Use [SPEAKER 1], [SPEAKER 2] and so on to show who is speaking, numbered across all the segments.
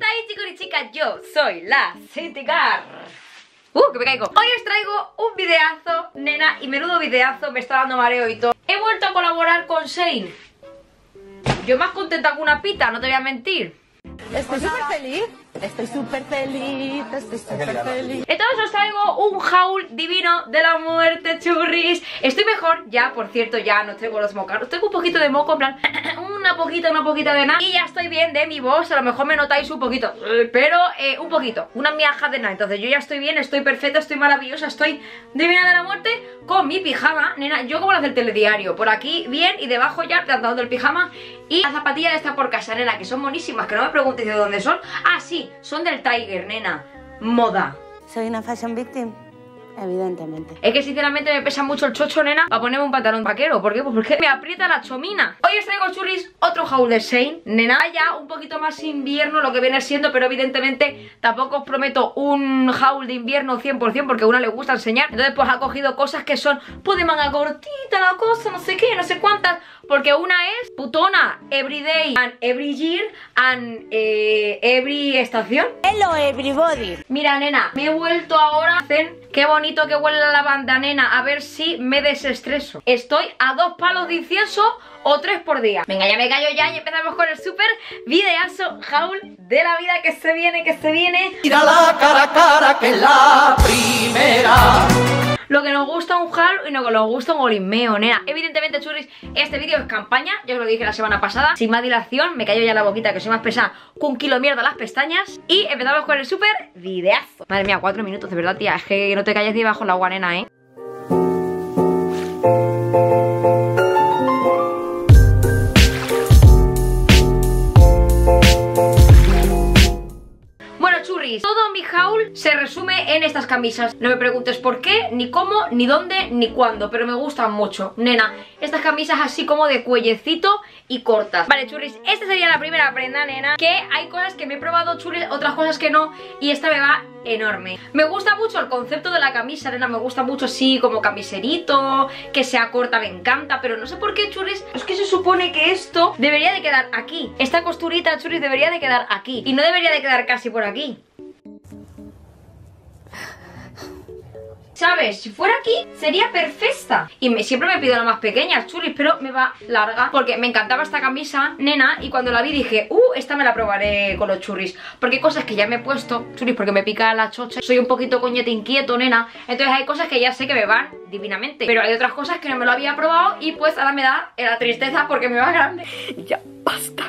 [SPEAKER 1] estáis chicos y chicas? Yo soy la Citycar Uh, que me caigo. Hoy os traigo un videazo, nena Y menudo videazo, me está dando mareo y todo. He vuelto a colaborar con Shane. Yo más contenta que una pita, no te voy a mentir
[SPEAKER 2] Estoy súper feliz. Estoy súper feliz, estoy súper feliz.
[SPEAKER 1] Entonces os traigo un haul divino de la muerte, churris. Estoy mejor, ya, por cierto, ya no tengo los mocaros Tengo un poquito de moco, en plan, una poquita, una poquita de nada. Y ya estoy bien de mi voz, a lo mejor me notáis un poquito. Pero eh, un poquito, una miaja de nada. Entonces yo ya estoy bien, estoy perfecta, estoy maravillosa Estoy divina de la muerte con mi pijama. Nena, yo como las del telediario Por aquí bien y debajo ya plantando el pijama Y las zapatillas están por casa, nena, que son monísimas Que no me dónde son Ah, sí, son del Tiger, nena. Moda.
[SPEAKER 2] Soy una fashion victim, evidentemente.
[SPEAKER 1] Es que sinceramente me pesa mucho el chocho, nena Para ponerme un pantalón vaquero ¿Por qué? Pues porque me aprieta la chomina Hoy os traigo, churris, otro haul de Shane Nena, ya un poquito más invierno Lo que viene siendo, pero evidentemente Tampoco os prometo un haul de invierno 100% Porque a una le gusta enseñar Entonces pues ha cogido cosas que son Pues de manga cortita la cosa, no sé qué, no sé cuántas Porque una es putona Everyday and every year And eh, every estación
[SPEAKER 2] Hello everybody.
[SPEAKER 1] Mira, nena, me he vuelto ahora a hacer... Qué bonito que huele la lavanda, nena. A ver si me desestreso. Estoy a dos palos de incienso o tres por día. Venga, ya me callo ya y empezamos con el super videazo haul de la vida que se viene, que se viene.
[SPEAKER 3] Mira la cara a cara que la primera.
[SPEAKER 1] Lo que nos gusta un haul y lo que nos gusta un olimeo, nena. Evidentemente, churris, este vídeo es campaña Ya os lo dije la semana pasada. Sin más dilación, me callo ya la boquita que soy más pesada Que un kilo de mierda las pestañas. Y empezamos con el super videazo. Madre mía, cuatro minutos, de verdad, tía. Es que no te calles ni bajo la agua, nena, ¿eh? Todo mi haul se resume en estas camisas. No me preguntes por qué, ni cómo, ni dónde, ni cuándo Pero me gustan mucho, nena Estas camisas así como de cuellecito y cortas. Vale, churris, esta sería la primera prenda, nena. Que hay cosas que me he probado, churris, otras cosas que no Y esta me va enorme. Me gusta mucho el concepto de la camisa, nena. Me gusta mucho así como camiserito Que sea corta, me encanta Pero no sé por qué, churris. Es que se supone que esto debería de quedar aquí. Esta costurita, churris, debería de quedar aquí. Y no debería de quedar casi por aquí ¿Sabes? Si fuera aquí, sería perfecta. Y siempre me pido la más pequeña, churis Pero me va larga Porque me encantaba esta camisa, nena Y cuando la vi dije, uh, esta me la probaré con los churris Porque hay cosas que ya me he puesto Churris, porque me pica la chocha. Soy un poquito coñete inquieto, nena. Entonces hay cosas que ya sé que me van divinamente. Pero hay otras cosas que no me lo había probado Y pues ahora me da la tristeza porque me va grande.
[SPEAKER 2] Ya basta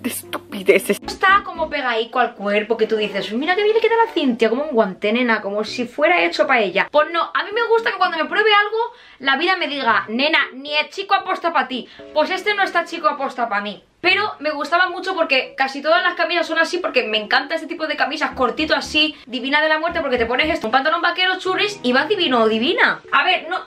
[SPEAKER 2] de estupideces.
[SPEAKER 1] Está como pegaico al cuerpo que tú dices, mira que bien le queda la Cintia, como un guante, nena, como si fuera hecho para ella. Pues no, a mí me gusta que cuando me pruebe algo, la vida me diga, nena, ni el chico aposta para ti. Pues este no está chico aposta para mí. Pero me gustaba mucho porque casi todas las camisas son así Porque me encanta este tipo de camisas cortito así Divina de la muerte porque te pones esto Un pantalón vaquero churris y vas divino o divina A ver, no...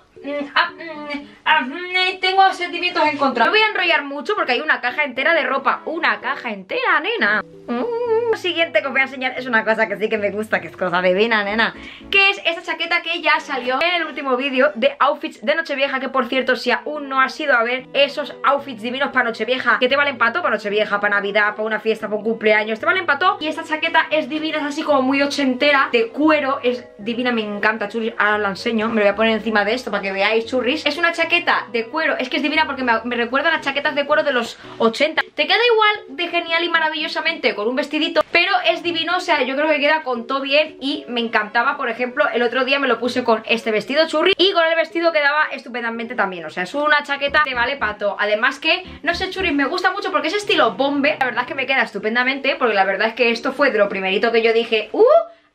[SPEAKER 1] tengo sentimientos encontrados No voy a enrollar mucho porque hay una caja entera de ropa. Una caja entera, nena. Mm. Lo siguiente que os voy a enseñar es una cosa que sí que me gusta Que es cosa divina, nena. Que es esta chaqueta que ya salió en el último vídeo De outfits de Nochevieja Que por cierto, si aún no has ido a ver Esos outfits divinos para Nochevieja Que te valen para todo, para Nochevieja, para Navidad Para una fiesta, para un cumpleaños, te valen para todo. Y esta chaqueta es divina, es así como muy ochentera De cuero, es divina, me encanta churris Ahora la enseño, me lo voy a poner encima de esto Para que veáis churris. Es una chaqueta de cuero, es que es divina porque me, me recuerda a las chaquetas de cuero de los 80 Te queda igual de genial y maravillosamente Con un vestidito, pero es divino O sea, yo creo que queda con todo bien Y me encantaba, por ejemplo, el otro día me lo puse con este vestido churri Y con el vestido quedaba estupendamente también. O sea, es una chaqueta que vale pato Además que, no sé churris, me gusta mucho porque es estilo bomber La verdad es que me queda estupendamente Porque la verdad es que esto fue de lo primerito que yo dije ¡Uh!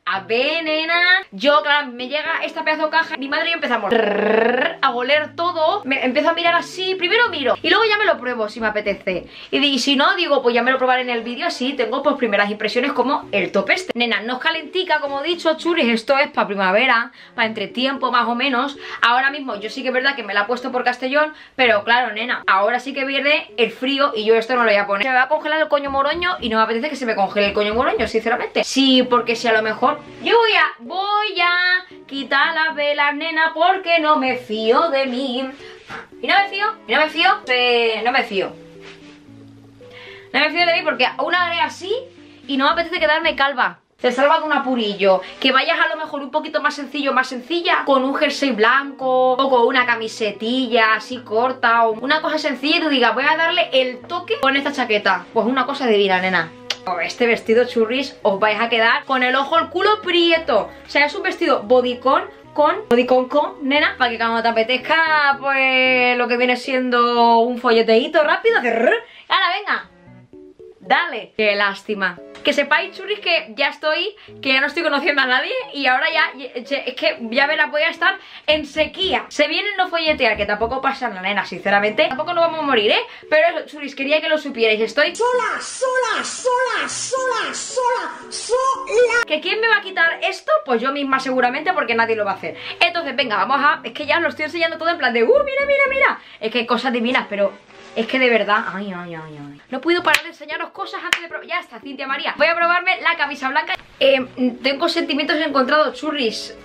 [SPEAKER 1] A nena Yo, claro, me llega esta pedazo caja Mi madre y yo empezamos a oler todo Me empiezo a mirar así Primero miro Y luego ya me lo pruebo si me apetece. Y, si no, digo, pues ya me lo probaré en el vídeo Así tengo pues primeras impresiones como el top este. Nena, no es calentica, como he dicho, churis Esto es para primavera Para entretiempo, más o menos. Ahora mismo, yo sí que es verdad que me la he puesto por Castellón Pero claro, nena, ahora sí que viene el frío Y yo esto no lo voy a poner. Se me va a congelar el coño moroño Y no me apetece que se me congele el coño moroño, sinceramente. Sí, porque si a lo mejor Yo voy a, voy a quitar las velas, nena Porque no me fío de mí. Y no me fío, y no me fío No me fío. No me fío de mí porque una haré así y no me apetece quedarme calva. Te salva de un apurillo. Que vayas a lo mejor un poquito más sencillo, más sencilla Con un jersey blanco O con una camisetilla así corta O una cosa sencilla y tú digas Voy a darle el toque con esta chaqueta Pues una cosa divina, nena. Este vestido churris os vais a quedar con el ojo el culo prieto. O sea, es un vestido bodycon con bodycon con, nena Para que cuando te apetezca, pues lo que viene siendo un folleteíto rápido Ahora, venga Dale. Qué lástima que sepáis, churris, que ya estoy, que ya no estoy conociendo a nadie y ahora ya, es que ya verás, voy a estar en sequía. Se vienen no folletear, que tampoco pasa la nena, sinceramente. Tampoco nos vamos a morir, ¿eh? Pero eso, churris, quería que lo supierais. Estoy
[SPEAKER 4] sola, sola, sola, sola, sola, sola.
[SPEAKER 1] ¿Que quién me va a quitar esto? Pues yo misma seguramente, porque nadie lo va a hacer. Entonces, venga, vamos a... Es que ya lo estoy enseñando todo en plan de, uh, mira, mira, mira. Es que cosas divinas, pero es que de verdad, ay, ay, ay, ay. No puedo parar de enseñaros cosas antes de probar Ya está, Cintia María. Voy a probarme la camisa blanca. Eh, Tengo sentimientos encontrados, churris.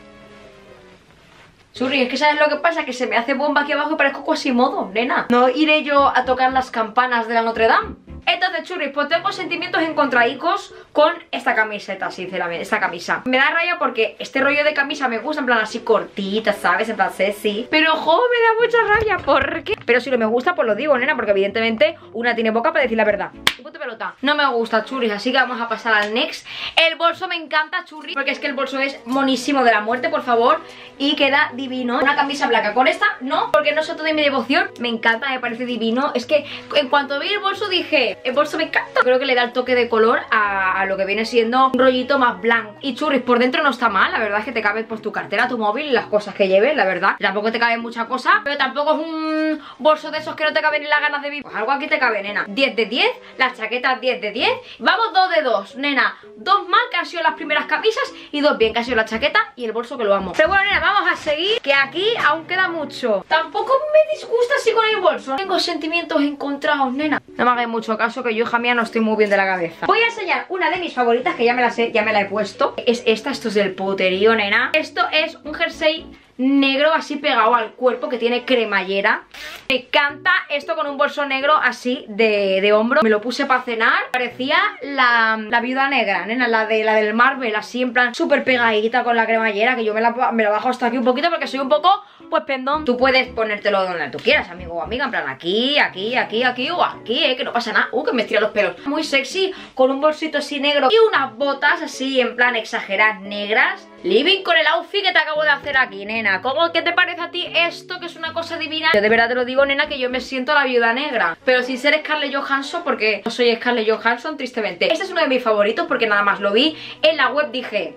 [SPEAKER 1] Churris, es que ¿sabes lo que pasa? Que se me hace bomba aquí abajo y parezco modo, nena. No iré yo a tocar las campanas de la Notre Dame entonces, churris, pues tengo sentimientos encontradicos con esta camiseta, sinceramente, esta camisa. Me da raya porque este rollo de camisa me gusta, en plan así cortita, ¿sabes? En plan sexy. Pero, ojo, me da mucha rabia, ¿por qué? Pero si no me gusta, pues lo digo, nena, porque evidentemente una tiene boca para decir la verdad. Puta pelota. No me gusta, churris, así que vamos a pasar al next. El bolso me encanta, churris, porque es que el bolso es monísimo de la muerte, por favor. Y queda divino. Una camisa blanca con esta, no, porque no soy todo de mi devoción. Me encanta, me parece divino. Es que en cuanto vi el bolso dije, el bolso me encanta. Creo que le da el toque de color a, lo que viene siendo un rollito más blanco. Y churris, por dentro no está mal La verdad es que te cabe pues tu cartera, tu móvil las cosas que lleves, la verdad. Tampoco te cabe mucha cosa Pero tampoco es un bolso de esos que no te caben ni las ganas de vivir. Pues algo aquí te cabe, nena. 10 de 10, las chaquetas 10 de 10 Vamos 2 de 2, nena. Dos mal que han sido las primeras camisas Y dos bien que ha sido la chaqueta y el bolso que lo amo. Pero bueno, nena, vamos a seguir Que aquí aún queda mucho. Tampoco me disgusta así con el bolso. Tengo sentimientos encontrados, nena. No me hagáis mucho caso que yo, hija mía, no estoy muy bien de la cabeza. Voy a enseñar una de mis favoritas que ya me la sé, ya me la he puesto. Es esta, esto es del puterío, nena. Esto es un jersey negro así pegado al cuerpo que tiene cremallera. Me encanta esto con un bolso negro así de, hombro. Me lo puse para cenar. Parecía la, viuda negra, nena, la, de, la del Marvel Así en plan súper pegadita con la cremallera Que yo me la, me la bajo hasta aquí un poquito porque soy un poco pues pendón. Tú puedes ponértelo donde tú quieras, amigo o amiga En plan aquí, aquí, aquí, aquí o aquí, eh, que no pasa nada. Uh, que me estira los pelos. Muy sexy, con un bolsito así negro Y unas botas así en plan exageradas negras. Living con el outfit que te acabo de hacer aquí, nena. ¿Cómo, qué te parece a ti esto que es una cosa divina? Yo de verdad te lo digo, nena, que yo me siento la viuda negra. Pero sin ser Scarlett Johansson porque no soy Scarlett Johansson, tristemente. Este es uno de mis favoritos porque nada más lo vi en la web Dije,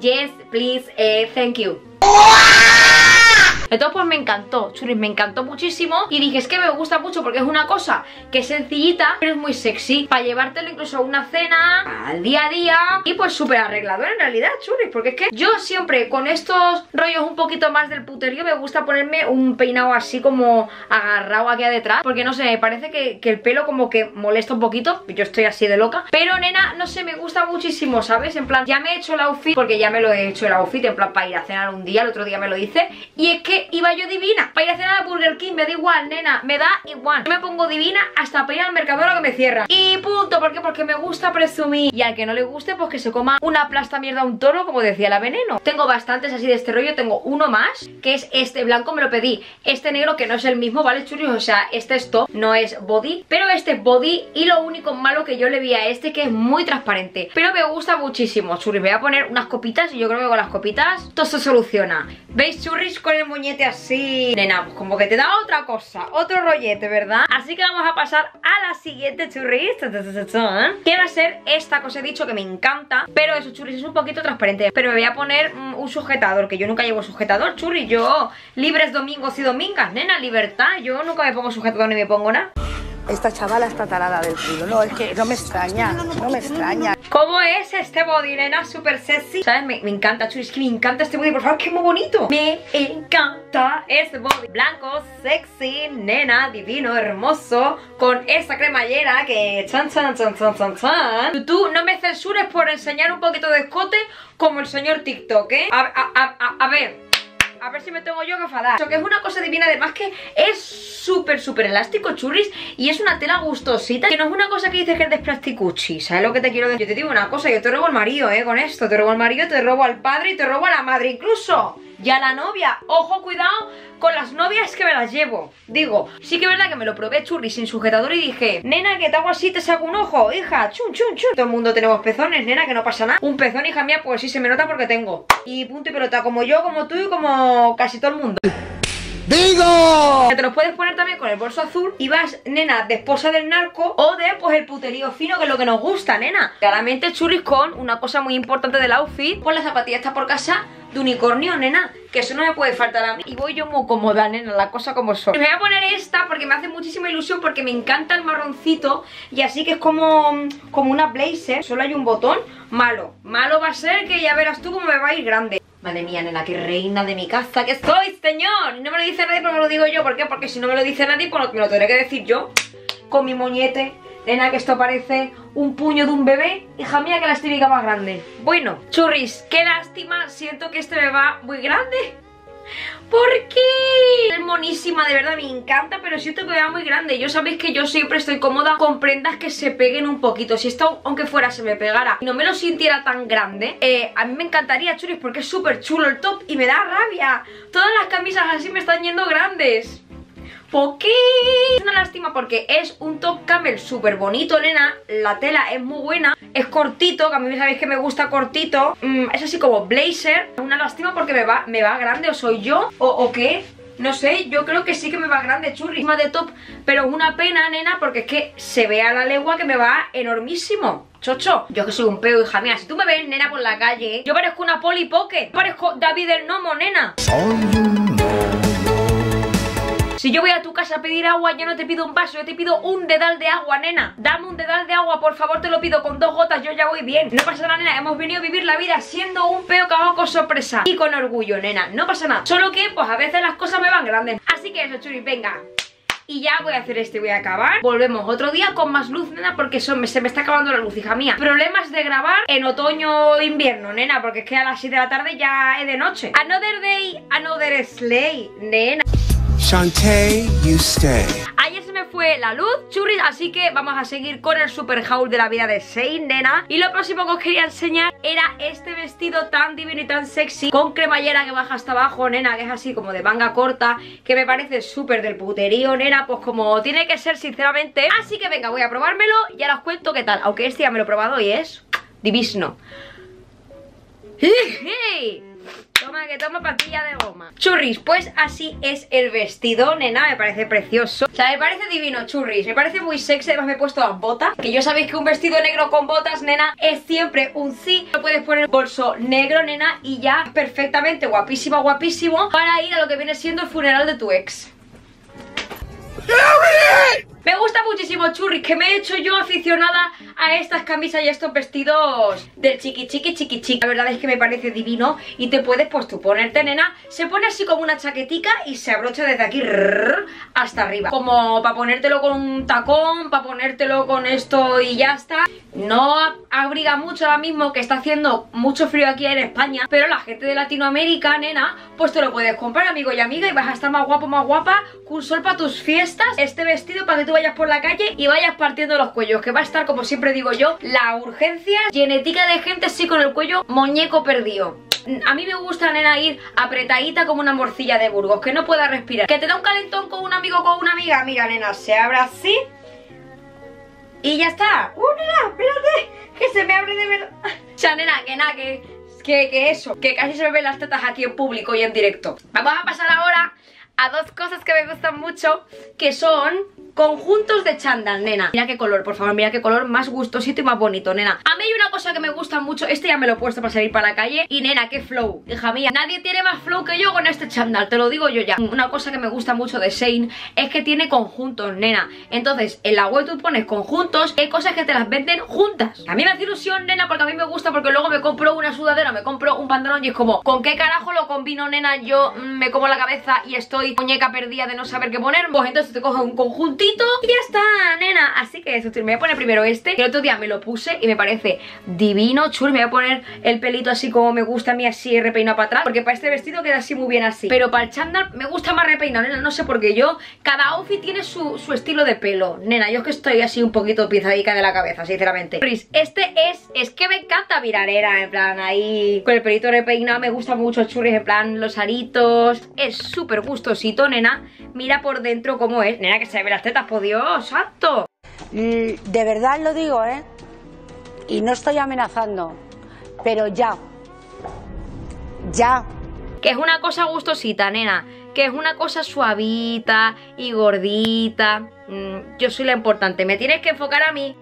[SPEAKER 1] yes, please, eh, thank you entonces pues me encantó, churis, me encantó muchísimo. Y dije, es que me gusta mucho porque es una cosa que es sencillita Pero es muy sexy Para llevártelo incluso a una cena, al día a día Y pues súper arreglador en realidad, churis Porque es que yo siempre con estos rollos un poquito más del puterío Me gusta ponerme un peinado así como agarrado aquí detrás Porque no sé, me parece que, que el pelo como que molesta un poquito Yo estoy así de loca. Pero nena, no sé, me gusta muchísimo, ¿sabes? En plan, ya me he hecho el outfit Porque ya me lo he hecho el outfit En plan, para ir a cenar un día, el otro día me lo hice Y es que iba yo divina Para ir a cenar a Burger King, me da igual, nena Me da igual, yo me pongo divina hasta para ir al mercado lo que me cierra. Y punto, ¿por qué? Porque me gusta presumir. Y al que no le guste, pues que se coma una plasta mierda un toro Como decía la veneno. Tengo bastantes así de este rollo, tengo uno más Que es este blanco, me lo pedí. Este negro que no es el mismo, ¿vale, churrios? O sea, este es top, no es body. Pero este es body y lo único malo que yo le vi a este Que es muy transparente. Pero me gusta muchísimo, churris Voy a poner unas copitas y yo creo que con las copitas Todo se soluciona. ¿Veis, churris? Con el muñete así Sí, Nena, pues como que te da otra cosa Otro rollete, ¿verdad? Así que vamos a pasar a la siguiente churris Que va a ser esta cosa he dicho que me encanta Pero eso, churris, es un poquito transparente Pero me voy a poner mm, un sujetador Que yo nunca llevo sujetador, churris Yo, libres domingos y domingas, nena, libertad Yo nunca me pongo sujetador ni me pongo nada
[SPEAKER 2] esta chavala está tarada del culo. No, es que no me extraña, no me extraña.
[SPEAKER 1] ¿Cómo es este body, nena? Súper sexy. ¿Sabes? Me, encanta, Churi, es que me encanta este body. Por favor, que es muy bonito. Me encanta este body. Blanco, sexy, nena, divino, hermoso. Con esta cremallera que... Chan, chan, chan, chan, chan, chan. Tú no me censures por enseñar un poquito de escote como el señor TikTok, ¿eh? a, a, a, a ver A ver si me tengo yo que enfadar. Que es una cosa divina, además que es súper, súper elástico, churris Y es una tela gustosita Que no es una cosa que dices que es de plasticuchi ¿Sabes lo que te quiero decir? Yo te digo una cosa, yo te robo al marido, eh, con esto Te robo al marido, te robo al padre y te robo a la madre incluso Y a la novia, ojo, cuidado con las novias que me las llevo. Digo, sí que es verdad que me lo probé churri sin sujetador y dije Nena, que te hago así, te saco un ojo, hija, chun, chun, chun Todo el mundo tenemos pezones, nena, que no pasa nada. Un pezón, hija mía, pues sí se me nota porque tengo. Y punto y pelota, como yo, como tú y como casi todo el mundo ¡Digo! Te los puedes poner también con el bolso azul Y vas, nena, de esposa del narco O de, pues, el puterío fino, que es lo que nos gusta, nena. Claramente churris con una cosa muy importante del outfit. Pues la zapatilla está por casa de unicornio, nena Que eso no me puede faltar a mí. Y voy yo muy cómoda, nena, la cosa como soy Me voy a poner esta porque me hace muchísima ilusión Porque me encanta el marroncito Y así que es como, como una blazer. Solo hay un botón, malo. Malo va a ser que ya verás tú cómo me va a ir grande Madre mía, nena, qué reina de mi casa que soy, señor. No me lo dice nadie, pero me lo digo yo. ¿Por qué? Porque si no me lo dice nadie, pues me lo tendré que decir yo. Con mi moñete Nena, que esto parece un puño de un bebé. Hija mía, que la más grande. Bueno, churris, qué lástima. Siento que este me va muy grande ¿Por qué? Es monísima, de verdad, me encanta Pero siento que me va muy grande. Yo sabéis que yo siempre estoy cómoda con prendas que se peguen un poquito. Si esto, aunque fuera, se me pegara Y no me lo sintiera tan grande eh, A mí me encantaría, churis, porque es súper chulo el top Y me da rabia. Todas las camisas así me están yendo grandes Es una lástima porque es un top camel súper bonito, nena. La tela es muy buena. Es cortito, que a mí sabéis que me gusta cortito. Mm, Es así como blazer. Una lástima porque me va, me va grande O soy yo, o, o qué no sé, yo creo que sí que me va grande, churri. Más de top, pero una pena, nena Porque es que se ve a la legua que me va enormísimo. Chocho, yo que soy un peo, hija mía. Si tú me ves, nena, por la calle Yo parezco una Polly Pocket. Parezco David el Nomo, nena si yo voy a tu casa a pedir agua, yo no te pido un vaso, yo te pido un dedal de agua, nena. Dame un dedal de agua, por favor, te lo pido con dos gotas, yo ya voy bien. No pasa nada, nena, hemos venido a vivir la vida siendo un peo hago con sorpresa. Y con orgullo, nena, no pasa nada. Solo que, pues a veces las cosas me van grandes. Así que eso, churi, venga. Y ya voy a hacer este, voy a acabar Volvemos otro día con más luz, nena Porque se me está acabando la luz, hija mía Problemas de grabar en otoño o invierno, nena Porque es que a las 7 de la tarde ya es de noche Another day, another sleigh, nena Shantae, you stay. Ayer se me fue la luz, churris, así que vamos a seguir con el super haul de la vida de Shane, nena. Y lo próximo que os quería enseñar era este vestido tan divino y tan sexy con cremallera que baja hasta abajo, nena, que es así como de manga corta, que me parece súper del puterío, nena, pues como tiene que ser, sinceramente. Así que venga, voy a probármelo y ahora os cuento qué tal. Aunque este ya me lo he probado y es divisno. ¡Hey! Toma, que toma patilla de goma. Churris, pues así es el vestido, nena Me parece precioso. O sea, me parece divino, churris. Me parece muy sexy, además me he puesto las botas. Que yo sabéis que un vestido negro con botas, nena Es siempre un sí. Lo puedes poner bolso negro, nena Y ya perfectamente. Guapísimo, guapísimo. Para ir a lo que viene siendo el funeral de tu ex me gusta muchísimo Churri, que me he hecho yo aficionada a estas camisas y a estos vestidos del chiqui chiqui chiqui chiqui. La verdad es que me parece divino y te puedes pues tú ponerte, nena, se pone así como una chaquetica y se abrocha desde aquí hasta arriba. Como para ponértelo con un tacón, para ponértelo con esto y ya está. No abriga mucho ahora mismo que está haciendo mucho frío aquí en España, pero la gente de Latinoamérica, nena, pues te lo puedes comprar, amigo y amiga, y vas a estar más guapo, más guapa, con sol para tus fiestas, este vestido para que vayas por la calle y vayas partiendo los cuellos, que va a estar, como siempre digo yo, la urgencia genética de gente así con el cuello muñeco perdido. A mí me gusta, nena, ir apretadita como una morcilla de Burgos, que no pueda respirar. Que te da un calentón con un amigo o con una amiga. Mira, nena, se abre así y ya está. ¡Uh, nena! Espérate, que se me abre de verdad. O sea, nena, que nada, que, que, que eso, que casi se me ven las tetas aquí en público y en directo. Vamos a pasar ahora a dos cosas que me gustan mucho, que son Conjuntos de chándal, nena. Mira qué color, por favor, mira qué color más gustosito y más bonito, nena. A mí hay una cosa que me gusta mucho Este ya me lo he puesto para salir para la calle Y nena, qué flow, hija mía. Nadie tiene más flow que yo con este chándal, te lo digo yo ya. Una cosa que me gusta mucho de Shane Es que tiene conjuntos, nena. Entonces, en la web tú pones conjuntos Hay cosas que te las venden juntas. A mí me hace ilusión, nena, porque a mí me gusta Porque luego me compro una sudadera, me compro un pantalón Y es como, ¿con qué carajo lo combino, nena? Yo mm, me como la cabeza y estoy muñeca perdida de no saber qué poner. Pues entonces te coges un conjunto y ya está, nena. Así que eso, me voy a poner primero este el otro día me lo puse y me parece divino, chul Me voy a poner el pelito así como me gusta a mí, así repeinado para atrás Porque para este vestido queda así muy bien así. Pero para el chándal me gusta más repeinado, nena. No sé por qué. Yo, cada outfit tiene su, su estilo de pelo Nena, yo es que estoy así un poquito piezadica de la cabeza, sinceramente. Este es, es que me encanta mirarera En plan, ahí, con el pelito repeinado Me gusta mucho churris, en plan, los aritos. Es súper gustosito, nena. Mira por dentro cómo es. Nena, que se ve las por Dios, santo
[SPEAKER 2] Mm, De verdad lo digo, ¿eh? Y no estoy amenazando, pero ya. Ya.
[SPEAKER 1] Que es una cosa gustosita, nena Que es una cosa suavita y gordita Mm, Yo soy la importante, me tienes que enfocar a mí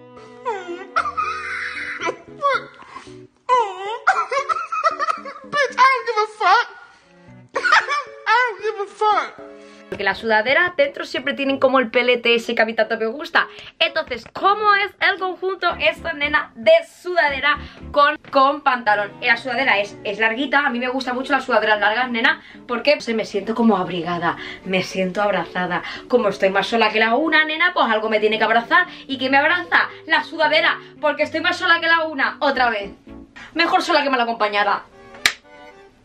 [SPEAKER 1] Porque las sudaderas dentro siempre tienen como el pelete ese que a mí tanto me gusta Entonces, ¿cómo es el conjunto? Esta nena de sudadera con, con pantalón La sudadera es, es larguita, a mí me gusta mucho las sudaderas largas, nena Porque se me siento como abrigada, me siento abrazada Como estoy más sola que la una, nena, pues algo me tiene que abrazar ¿Y que me abraza? La sudadera, porque estoy más sola que la una, otra vez Mejor sola que mal acompañada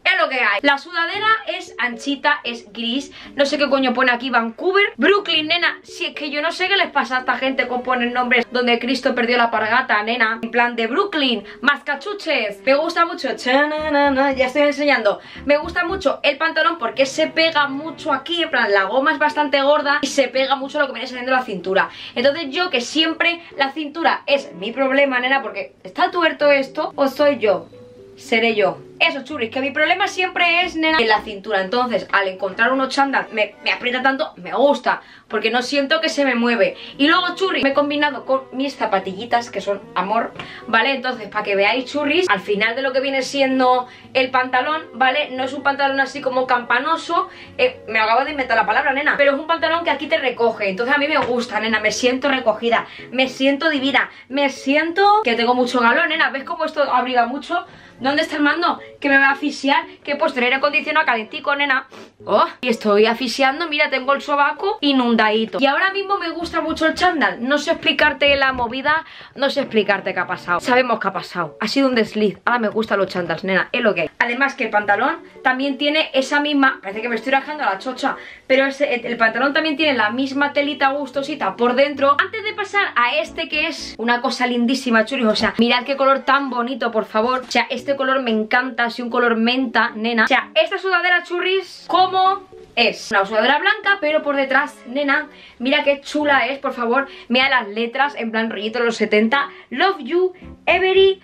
[SPEAKER 1] es lo que hay. La sudadera es anchita, es gris. No sé qué coño pone aquí Vancouver. Brooklyn, nena. Si es que yo no sé qué les pasa a esta gente Con poner nombres donde Cristo perdió la pargata, nena. En plan de Brooklyn Mascachuches Me gusta mucho. Ya estoy enseñando. Me gusta mucho el pantalón porque se pega mucho aquí. En plan, la goma es bastante gorda Y se pega mucho lo que viene saliendo la cintura. Entonces yo que siempre la cintura es mi problema, nena Porque ¿está tuerto esto o soy yo? Seré yo eso, churris, que mi problema siempre es, nena, en la cintura Entonces, al encontrar unos chándal me, me, aprieta tanto, me gusta Porque no siento que se me mueve Y luego, churris, me he combinado con mis zapatillitas Que son amor, ¿vale? Entonces, para que veáis, churris Al final de lo que viene siendo el pantalón, ¿vale? No es un pantalón así como campanoso eh, Me acabo de inventar la palabra, nena Pero es un pantalón que aquí te recoge Entonces a mí me gusta, nena, me siento recogida Me siento divina, me siento que tengo mucho galón, nena ¿Ves cómo esto abriga mucho? ¿Dónde está el mando? Que me va a asfixiar Que pues tener acondicionado calentico, nena. Oh, y estoy asfixiando, mira, tengo el sobaco inundadito. Y ahora mismo me gusta mucho el chándal. No sé explicarte la movida No sé explicarte qué ha pasado. Sabemos qué ha pasado. Ha sido un desliz. Ahora me gustan los chándals, nena. Es lo que hay. Además que el pantalón también tiene esa misma Parece que me estoy rajando a la chocha Pero el pantalón también tiene la misma telita gustosita por dentro. Antes de pasar a este que es una cosa lindísima, churis O sea, mirad qué color tan bonito, por favor. O sea, este color me encanta Así un color menta, nena. O sea, esta sudadera, churris, ¿cómo es? Una sudadera blanca, pero por detrás, nena Mira qué chula es, por favor. Mira las letras, en plan rollito de los 70 Love you, every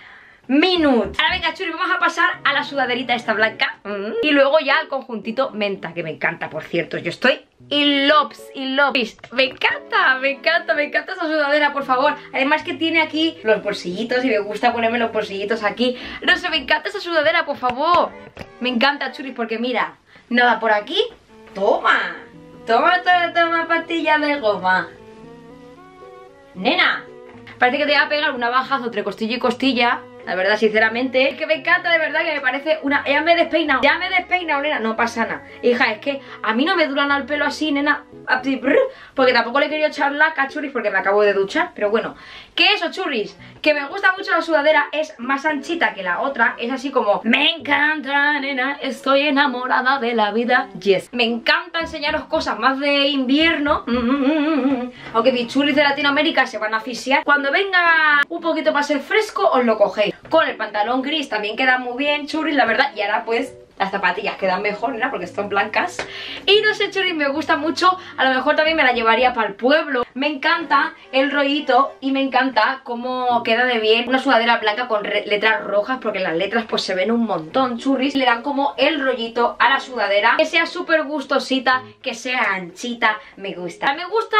[SPEAKER 1] minute. Ahora venga churi, vamos a pasar a la sudaderita esta blanca. Mm. Y luego ya al conjuntito menta Que me encanta, por cierto, yo estoy in loves, in loves Me encanta, me encanta, me encanta esa sudadera, por favor. Además que tiene aquí los bolsillitos Y me gusta ponerme los bolsillitos aquí. No sé, me encanta esa sudadera, por favor. Me encanta, churi, porque mira Nada por aquí, toma Toma, toma, toma, pastilla de goma. Nena Parece que te va a pegar una bajazo entre costilla y costilla la verdad, sinceramente, es que me encanta de verdad que me parece una... Ya me he despeinado, ya me he despeinado, nena, no pasa nada. Hija, es que a mí no me duran al pelo así, nena Porque tampoco le querido echar la churris porque me acabo de duchar Pero bueno, ¿qué eso, churris? Que me gusta mucho la sudadera, es más anchita que la otra Es así como, me encanta, nena, estoy enamorada de la vida Yes, me encanta enseñaros cosas más de invierno Aunque mis churris de Latinoamérica se van a asfixiar. Cuando venga un poquito para ser fresco, os lo cogéis con el pantalón gris también queda muy bien, churris, la verdad. Y ahora pues las zapatillas quedan mejor, ¿no? Porque son blancas. Y no sé, churris, me gusta mucho A lo mejor también me la llevaría para el pueblo. Me encanta el rollito Y me encanta cómo queda de bien Una sudadera blanca con letras rojas Porque las letras pues se ven un montón, churris Le dan como el rollito a la sudadera Que sea súper gustosita Que sea anchita, me gusta. Me gusta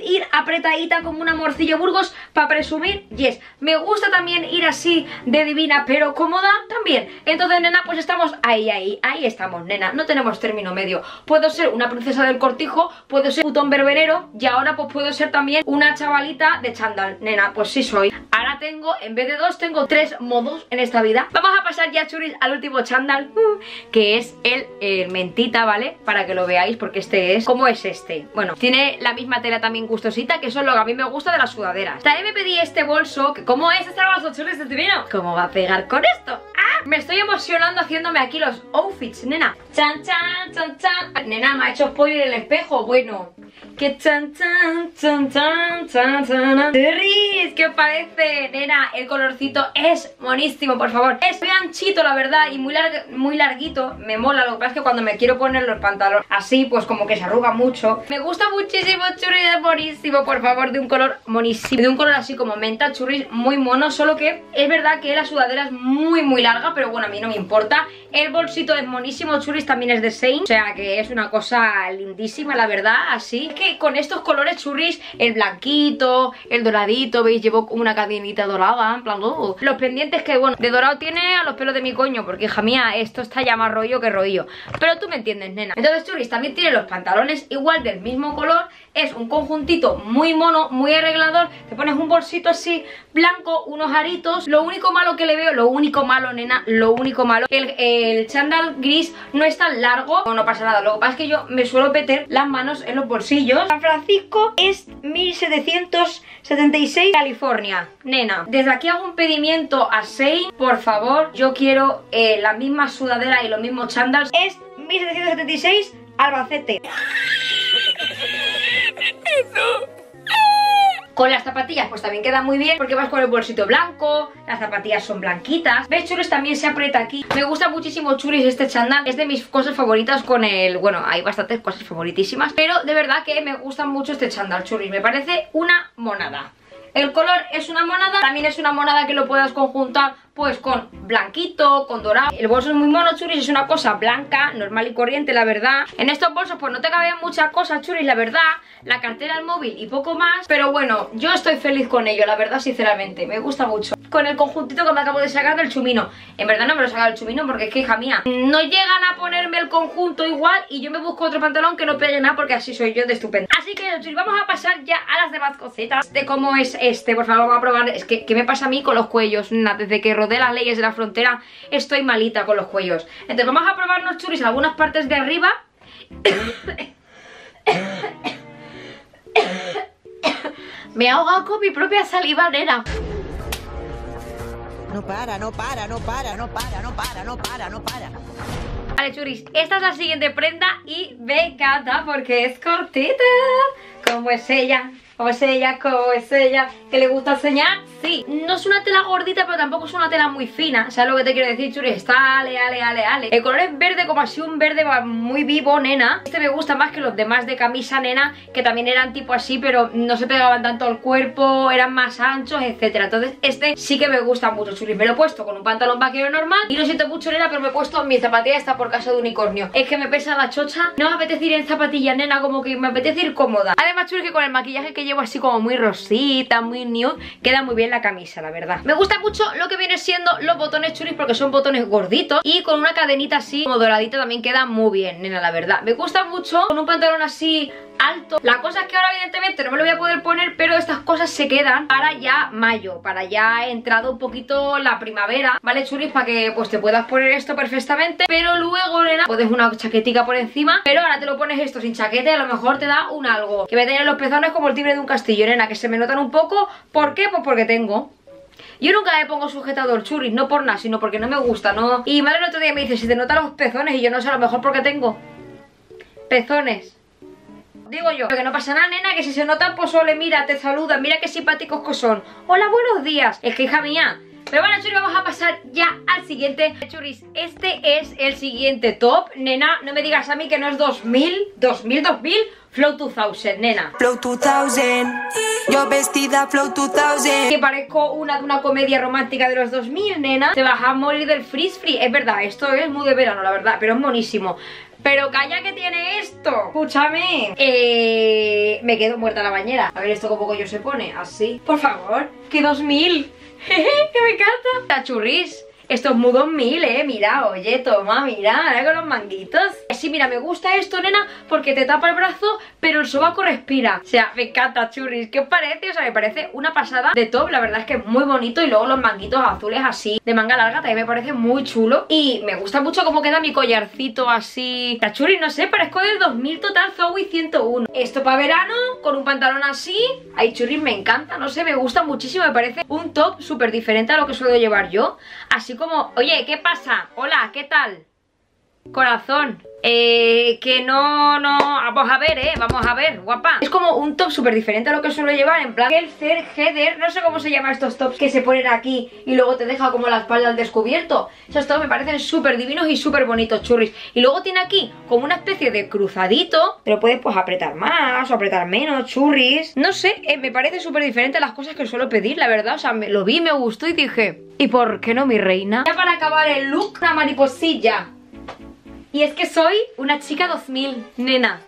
[SPEAKER 1] ir apretadita como una morcilla Burgos Para presumir, yes. Me gusta también ir así de divina Pero cómoda también. Entonces, nena, pues estamos ahí, ahí, ahí estamos, nena No tenemos término medio Puedo ser una princesa del cortijo Puedo ser putón berberero Y ahora pues puedo ser también una chavalita de chándal Nena, pues sí soy Ahora tengo, en vez de dos, tengo tres modos en esta vida Vamos a pasar ya, churis, al último chándal uh, Que es el, mentita, ¿vale? Para que lo veáis, porque este es... ¿Cómo es este? Bueno, tiene la misma tela también gustosita Que eso es lo que a mí me gusta de las sudaderas También me pedí este bolso, que ¿cómo es este bolso, churis, de divino? ¿Cómo va a pegar con esto? Me estoy emocionando haciéndome aquí los outfits, nena. Chan, chan, chan, chan. Nena, me ha hecho spoiler el espejo, bueno. Que chan, chan, chan, chan, chan, chan. Terris, ¿qué os parece? Nena, el colorcito es monísimo, por favor. Es muy anchito, la verdad, y muy, larg muy larguito. Me mola, lo que pasa es que cuando me quiero poner los pantalones así, pues como que se arruga mucho. Me gusta muchísimo, churris, es monísimo, por favor, de un color monísimo. De un color así como menta, churris, muy mono Solo que es verdad que la sudadera es muy, muy larga Pero bueno, a mí no me importa El bolsito es monísimo, churris, también es de Sein O sea que es una cosa lindísima, la verdad, así que con estos colores churris, el blanquito, el doradito, veis, llevo una cadenita dorada, en plan, uh. los pendientes que, bueno, de dorado tiene a los pelos de mi coño, porque hija mía, esto está ya más rollo que rollo, pero tú me entiendes, nena. Entonces churris también tiene los pantalones igual del mismo color, es un conjuntito muy mono, muy arreglador, te pones un bolsito así, blanco, unos aritos, lo único malo que le veo, lo único malo, nena, lo único malo, el, el chándal gris no es tan largo, no, no pasa nada, lo que pasa es que yo me suelo meter las manos en los bolsillos. San Francisco es 1776 California, nena. Desde aquí hago un pedimiento a 6, por favor, yo quiero eh, la misma sudadera y los mismos chándals. Es 1776 Albacete. Con las zapatillas pues también queda muy bien porque vas con el bolsito blanco, las zapatillas son blanquitas. ¿Ves? Churis también se aprieta aquí. Me gusta muchísimo Churis este chándal, es de mis cosas favoritas con el... Bueno, hay bastantes cosas favoritísimas, pero de verdad que me gusta mucho este chándal Churis, me parece una monada. El color es una monada, también es una monada que lo puedas conjuntar pues con blanquito, con dorado. El bolso es muy mono, churis, es una cosa blanca, normal y corriente, la verdad. En estos bolsos pues no te caben muchas cosas, churis, la verdad. La cartera, el móvil y poco más. Pero bueno, yo estoy feliz con ello, la verdad, sinceramente. Me gusta mucho. Con el conjuntito que me acabo de sacar del chumino. En verdad no me lo he sacado del chumino porque es que, hija mía No llegan a ponerme el conjunto igual Y yo me busco otro pantalón que no pegue nada porque así soy yo de estupendo Así que, churis, vamos a pasar ya a las demás cositas De cómo es este, por favor, vamos a probar. Es que, ¿qué me pasa a mí con los cuellos? Desde que de las leyes de la frontera estoy malita con los cuellos. Entonces vamos a probarnos churis algunas partes de arriba. Me ahoga con mi propia saliva, nena.
[SPEAKER 5] No para, no para, no para, no para, no para, no para, no para.
[SPEAKER 1] Vale, churis, esta es la siguiente prenda y me encanta porque es cortita Como es ella, como es ella, como es ella. Que le gusta enseñar, sí. No es una tela gordita, pero tampoco es una tela muy fina. ¿Sabes lo que te quiero decir, Churi? Está ale, ale, ale, ale. El color es verde, como así un verde muy vivo, nena. Este me gusta más que los demás de camisa, nena Que también eran tipo así, pero no se pegaban tanto al cuerpo Eran más anchos, etcétera. Entonces este sí que me gusta mucho, Churi. Me lo he puesto con un pantalón vaquero normal. Y lo siento mucho, nena, pero me he puesto mi zapatilla Está por casa de unicornio. Es que me pesa la chocha. No me apetece ir en zapatillas, nena, como que me apetece ir cómoda. Además, Churi, que con el maquillaje que llevo así como muy rosita, muy nude Queda muy bien la camisa, la verdad. Me gusta mucho lo que viene siendo los botones churis Porque son botones gorditos Y con una cadenita así como doradita también queda muy bien, nena, la verdad. Me gusta mucho con un pantalón así alto. La cosa es que ahora evidentemente no me lo voy a poder poner Pero estas cosas se quedan para ya mayo Para ya entrado un poquito la primavera ¿Vale, churis? Para que pues te puedas poner esto perfectamente. Pero luego, nena, puedes una chaquetica por encima Pero ahora te lo pones esto sin chaqueta a lo mejor te da un algo. Que me tener los pezones como el timbre de un castillo, nena Que se me notan un poco. ¿Por qué? Pues porque tengo. Yo nunca le pongo sujetador churis, no por nada, sino porque no me gusta, ¿no? Y madre el otro día me dice, si te notan los pezones Y yo no sé, a lo mejor porque tengo pezones Digo yo, que no pasa nada, nena, que si se notan, pues ole, mira, te saludan, mira qué simpáticos que son. Hola, buenos días. Es que hija mía. Pero bueno, churis, vamos a pasar ya al siguiente. Churis, este es el siguiente top. Nena, no me digas a mí que no es 2000, 2000, 2000. Flow 2000, nena.
[SPEAKER 5] Flow 2000, yo vestida Flow 2000
[SPEAKER 1] Que parezco una de una comedia romántica de los 2000, nena. Te vas a morir del freeze free. Es verdad, esto es muy de verano, la verdad, pero es monísimo. Pero calla que tiene esto. Escúchame. Eh, Me quedo muerta la bañera. A ver esto como coño se pone Así. Por favor. Que 2000 Que me encanta. La churris Esto es muy 2000, eh, mira, oye, toma, mira, ahora con los manguitos. Sí, mira, me gusta esto, nena, porque te tapa el brazo, pero el sobaco respira. O sea, me encanta, churris, ¿qué os parece? O sea, me parece una pasada de top, la verdad es que es muy bonito Y luego los manguitos azules así, de manga larga, también me parece muy chulo. Y me gusta mucho cómo queda mi collarcito así. Churris, no sé, parezco del 2000 total Zoe 101 Esto para verano, con un pantalón así. Ay, churris, me encanta, no sé, me gusta muchísimo Me parece un top súper diferente a lo que suelo llevar yo. Así como, oye, ¿qué pasa? Hola, ¿qué tal? Corazón eh, que no, no, vamos a ver, eh, vamos a ver, guapa. Es como un top súper diferente a lo que suelo llevar En plan, el cer header, no sé cómo se llaman estos tops que se ponen aquí Y luego te deja como la espalda al descubierto. Esos tops me parecen súper divinos y súper bonitos, churris. Y luego tiene aquí como una especie de cruzadito Pero puedes pues apretar más o apretar menos, churris. No sé, eh, me parece súper diferente a las cosas que suelo pedir, la verdad. O sea, me, lo vi, me gustó y dije ¿Y por qué no mi reina? Ya para acabar el look, una mariposilla y es que soy una chica 2000, nena.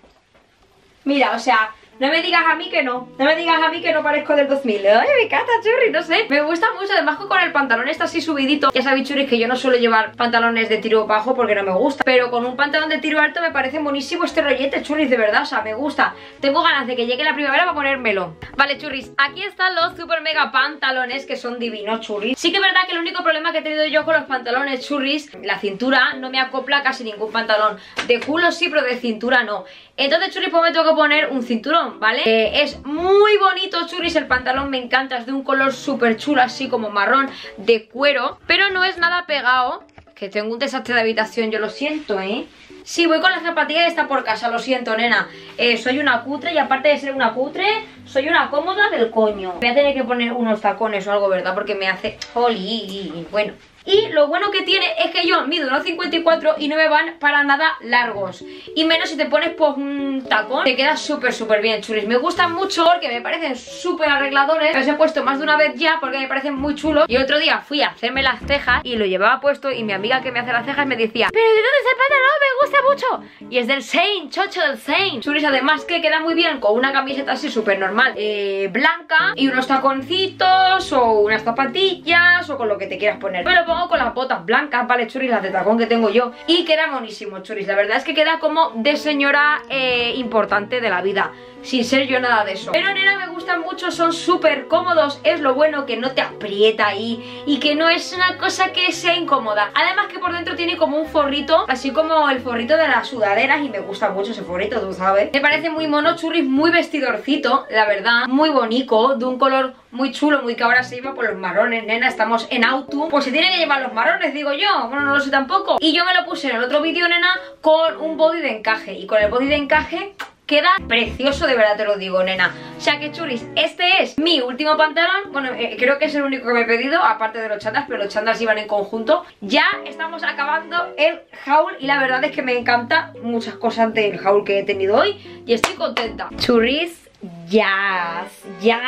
[SPEAKER 1] Mira, o sea, no me digas a mí que no. No me digas a mí que no parezco del 2000 Ay, me encanta, churri, no sé. Me gusta mucho, además con el pantalón está así subidito. Ya sabéis, churri, que yo no suelo llevar pantalones de tiro bajo porque no me gusta Pero con un pantalón de tiro alto me parece buenísimo este rollete, churris, de verdad O sea, me gusta. Tengo ganas de que llegue la primavera para ponérmelo. Vale, churris, aquí están los super mega pantalones Que son divinos, churris Sí que es verdad que el único problema que he tenido yo con los pantalones, churris La cintura no me acopla casi ningún pantalón. De culo sí, pero de cintura no entonces, churris, pues me tengo que poner un cinturón, ¿vale? Eh, es muy bonito, churris, el pantalón me encanta Es de un color súper chulo, así como marrón de cuero Pero no es nada pegado Que tengo un desastre de habitación, yo lo siento, ¿eh? Sí, voy con la zapatilla y está por casa, lo siento, nena eh, Soy una cutre y aparte de ser una cutre Soy una cómoda del coño Voy a tener que poner unos tacones o algo, ¿verdad? Porque me hace... ¡Jolín! Bueno, y lo bueno que tiene es que yo mido unos 54 y no me van para nada largos. Y menos si te pones pues un tacón. Te queda súper súper bien chulis. Me gustan mucho porque me parecen súper arregladores. Los he puesto más de una vez ya porque me parecen muy chulos. Y otro día fui a hacerme las cejas y lo llevaba puesto Y mi amiga que me hace las cejas me decía Pero ¿de dónde es el pantalón? Me gusta mucho Y es del Saint, chocho del Saint. Chulis además que queda muy bien con una camiseta así súper normal eh, Blanca y unos taconcitos o unas zapatillas o con lo que te quieras poner. Me pongo con las botas blancas, vale, churis, las de tacón que tengo yo. Y queda monísimo, churis, la verdad es que queda como de señora eh, importante de la vida sin ser yo nada de eso. Pero nena me gustan mucho, son súper cómodos Es lo bueno que no te aprieta ahí Y que no es una cosa que sea incómoda. Además que por dentro tiene como un forrito Así como el forrito de las sudaderas Y me gusta mucho ese forrito, tú sabes. Me parece muy mono, churris, muy vestidorcito La verdad, muy bonito De un color muy chulo, muy que ahora se lleva por los marrones, nena, estamos en auto Pues se tienen que llevar los marrones, digo yo, bueno, no lo sé tampoco. Y yo me lo puse en el otro vídeo, nena, con un body de encaje Y con el body de encaje Queda precioso, de verdad te lo digo, nena. O sea que churis, este es mi último pantalón. Bueno, eh, creo que es el único que me he pedido Aparte de los chandas, pero los chandas iban en conjunto. Ya estamos acabando el haul Y la verdad es que me encanta muchas cosas del haul que he tenido hoy Y estoy contenta. Churis, jazz, ya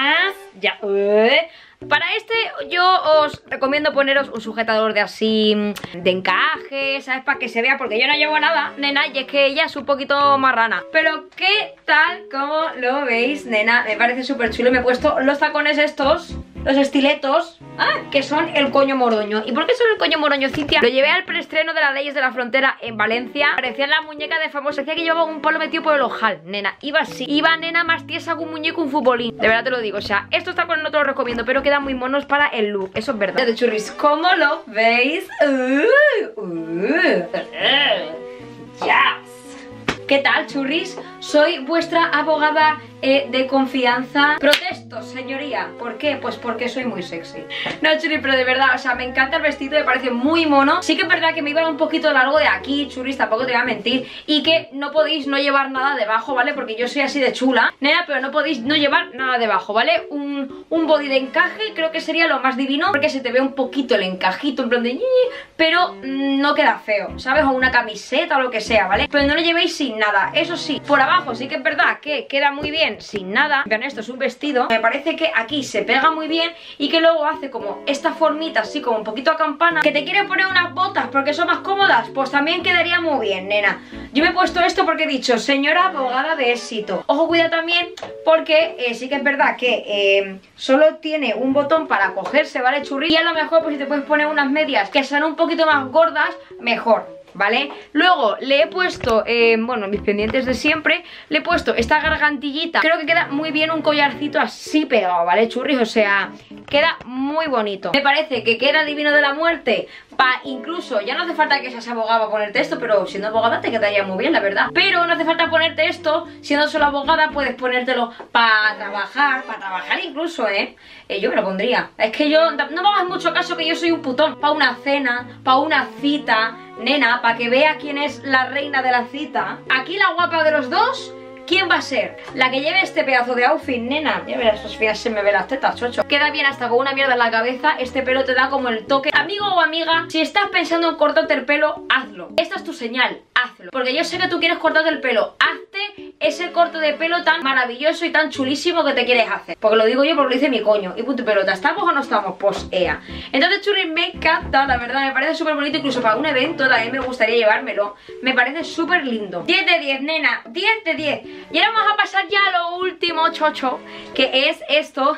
[SPEAKER 1] eh. Para este yo os recomiendo poneros un sujetador de así, de encaje, ¿sabes? Para que se vea, porque yo no llevo nada, nena, y es que ella es un poquito marrana. Pero ¿qué tal? ¿Cómo lo veis, nena? Me parece súper chulo. Me he puesto los tacones estos los estiletos, ah, que son el coño moroño. ¿Y por qué son el coño moroño, Cintia? Lo llevé al preestreno de las leyes de la frontera en Valencia. Parecía la muñeca de famosa. Decía que llevaba un palo metido por el ojal, nena. Iba así. Iba, nena, más tiesa que un muñeco, un futbolín. De verdad te lo digo. O sea, esto está con no te lo recomiendo, pero quedan muy monos para el look. Eso es verdad. De churris, ¿cómo lo veis? Uh, uh, uh, ¿Qué tal, churris? Soy vuestra abogada eh, de confianza Protesto, señoría ¿Por qué? Pues porque soy muy sexy No, churri, pero de verdad, o sea, me encanta el vestido Me parece muy mono Sí que es verdad que me iba un poquito largo de aquí, churris Tampoco te voy a mentir Y que no podéis no llevar nada debajo, ¿vale? Porque yo soy así de chula Nena, pero no podéis no llevar nada debajo, ¿vale? Un, un body de encaje creo que sería lo más divino Porque se te ve un poquito el encajito En plan de... Pero mm, no queda feo, ¿sabes? O una camiseta o lo que sea, ¿vale? Pero no lo llevéis sin nada Eso sí, por abajo sí que es verdad que queda muy bien sin nada Vean, esto es un vestido Me parece que aquí se pega muy bien Y que luego hace como esta formita así como un poquito a campana Que te quieres poner unas botas porque son más cómodas Pues también quedaría muy bien, nena. Yo me he puesto esto porque he dicho Señora abogada de éxito. Ojo, cuida también porque eh, sí que es verdad que eh, Solo tiene un botón para cogerse, ¿vale, churri? Y a lo mejor pues si te puedes poner unas medias que sean un poquito más gordas Mejor ¿vale? Luego le he puesto, eh, bueno, mis pendientes de siempre Le he puesto esta gargantillita Creo que queda muy bien un collarcito así pegado, ¿vale, churris? O sea, queda muy bonito Me parece que queda divino de la muerte Pa, incluso, ya no hace falta que seas abogada para ponerte esto Pero siendo abogada te quedaría muy bien, la verdad Pero no hace falta ponerte esto Siendo solo abogada puedes ponértelo para trabajar Para trabajar incluso, ¿eh? ¿eh? Yo me lo pondría Es que yo, no me hagas mucho caso que yo soy un putón Para una cena, para una cita Nena, para que vea quién es la reina de la cita. Aquí la guapa de los dos ¿Quién va a ser? La que lleve este pedazo de outfit, nena. Ya verás, Sofía, se me ve las tetas, chocho. Queda bien hasta con una mierda en la cabeza Este pelo te da como el toque. Amigo o amiga, si estás pensando en cortarte el pelo, hazlo. Esta es tu señal, hazlo. Porque yo sé que tú quieres cortarte el pelo Hazte ese corte de pelo tan maravilloso y tan chulísimo que te quieres hacer. Porque lo digo yo porque lo dice mi coño. Y punto pelota, ¿estamos o no estamos? Pues ea. Entonces churri me encanta, la verdad, me parece súper bonito Incluso para un evento también me gustaría llevármelo. Me parece súper lindo. 10 de 10, nena, 10 de 10 Y ahora vamos a pasar ya a lo último, chocho Que es esto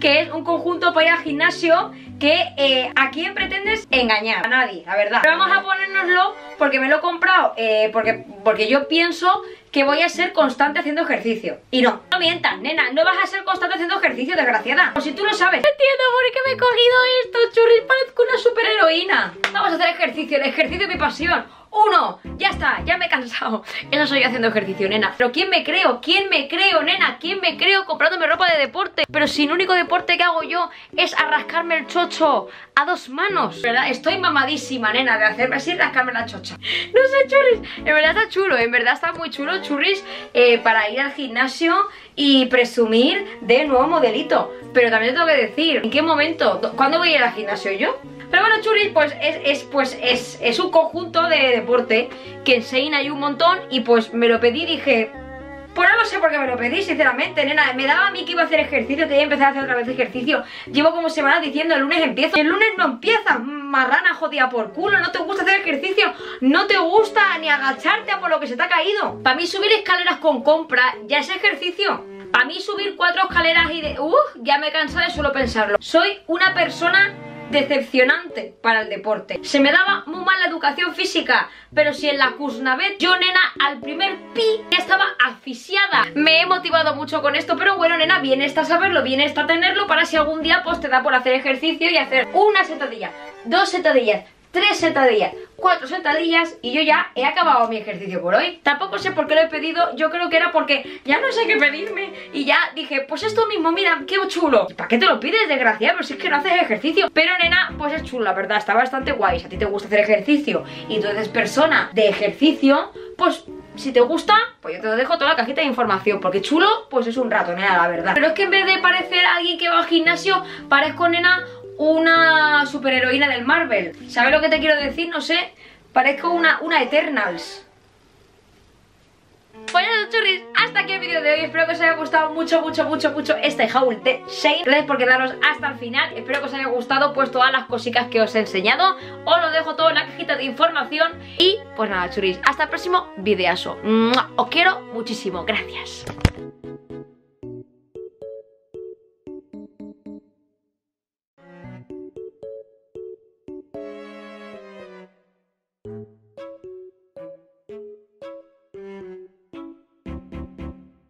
[SPEAKER 1] Que es un conjunto para ir al gimnasio que eh, a quién pretendes engañar A nadie, la verdad. Pero vamos a ponérnoslo porque me lo he comprado eh, porque, porque yo pienso que voy a ser constante haciendo ejercicio. Y no, no mientas, nena, no vas a ser constante haciendo ejercicio, desgraciada. Pues si tú lo sabes. No entiendo por qué me he cogido esto, churris, parezco una superheroína. Vamos a hacer ejercicio, el ejercicio es mi pasión uno, ya está, ya me he cansado Eso soy haciendo ejercicio, nena Pero ¿quién me creo? ¿Quién me creo, nena? ¿Quién me creo comprándome ropa de deporte? Pero si el único deporte que hago yo es arrascarme el chocho a dos manos ¿Verdad? Estoy mamadísima, nena, de hacerme así rascarme la chocha No sé, churris, en verdad está chulo En verdad está muy chulo, churris eh, Para ir al gimnasio y presumir de nuevo modelito Pero también tengo que decir, ¿en qué momento? ¿Cuándo voy a ir al gimnasio yo? Pero bueno, Churis, pues es, pues es, es un conjunto de deporte que en Sein hay un montón y pues me lo pedí y dije... Pues no sé por qué me lo pedí, sinceramente, nena. Me daba a mí que iba a hacer ejercicio, que iba a empezar a hacer otra vez ejercicio. Llevo como semanas diciendo, el lunes empiezo El lunes no empieza, marrana jodida por culo No te gusta hacer ejercicio, no te gusta ni agacharte a por lo que se te ha caído. Para mí subir escaleras con compra ya es ejercicio. Para mí subir cuatro escaleras y de... Uf, ya me he cansado de solo pensarlo. Soy una persona decepcionante para el deporte. Se me daba muy mal la educación física, pero si en la Kuznavet yo, nena, al primer pi ya estaba asfixiada. Me he motivado mucho con esto, pero bueno, nena, bien está saberlo, bien está tenerlo para si algún día pues te da por hacer ejercicio y hacer una sentadilla, dos sentadillas, tres sentadillas, cuatro sentadillas y yo ya he acabado mi ejercicio por hoy. Tampoco sé por qué lo he pedido, yo creo que era porque ya no sé qué pedirme y ya dije, pues esto mismo, mira, qué chulo. ¿Para qué te lo pides, desgraciado? Pero si es que no haces ejercicio. Pero nena, pues es chulo, la verdad, está bastante guay. Si a ti te gusta hacer ejercicio y tú eres persona de ejercicio, pues si te gusta, pues yo te dejo toda la cajita de información Porque chulo, pues es un rato, nena, la verdad Pero es que en vez de parecer alguien que va al gimnasio Parezco, nena, una superheroína del Marvel. ¿Sabes lo que te quiero decir? No sé, parezco una, una Eternals. Pues nada, churris, hasta aquí el vídeo de hoy. Espero que os haya gustado mucho, mucho, mucho, mucho este haul de Shane. Gracias por quedaros hasta el final. Espero que os haya gustado pues todas las cositas que os he enseñado. Os lo dejo todo en la cajita de información. Y pues nada, churris, hasta el próximo videazo. Os quiero muchísimo, gracias